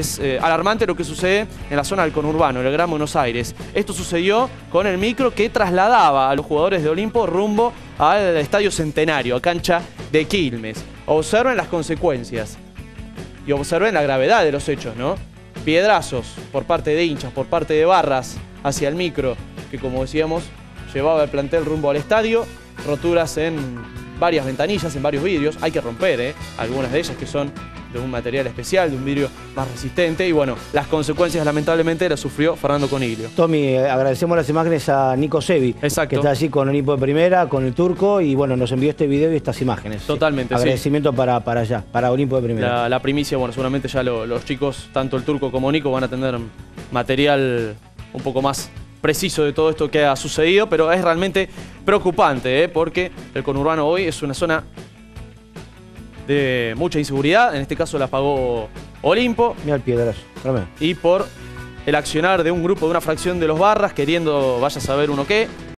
Es eh, alarmante lo que sucede en la zona del conurbano, en el Gran Buenos Aires. Esto sucedió con el micro que trasladaba a los jugadores de Olimpo rumbo al Estadio Centenario, a cancha de Quilmes. Observen las consecuencias y observen la gravedad de los hechos, ¿no? Piedrazos por parte de hinchas, por parte de barras hacia el micro, que como decíamos, llevaba el plantel rumbo al estadio, roturas en varias ventanillas, en varios vidrios, hay que romper, ¿eh? algunas de ellas que son de un material especial, de un vidrio más resistente. Y bueno, las consecuencias lamentablemente las sufrió Fernando Coniglio. Tommy, eh, agradecemos las imágenes a Nico Sevi, Exacto. que está allí con Olimpo de Primera, con el turco, y bueno, nos envió este video y estas imágenes. Totalmente, sí. Agradecimiento para, para allá, para Olimpo de Primera. La, la primicia, bueno, seguramente ya lo- los chicos, tanto el turco como Nico, van a tener material un poco más preciso de todo esto que ha sucedido, pero es realmente preocupante, ¿eh? porque el conurbano hoy es una zona de mucha inseguridad, en este caso la pagó Olimpo, Mira el piedrazo, y por el accionar de un grupo, de una fracción de los barras, queriendo, vaya a saber uno qué,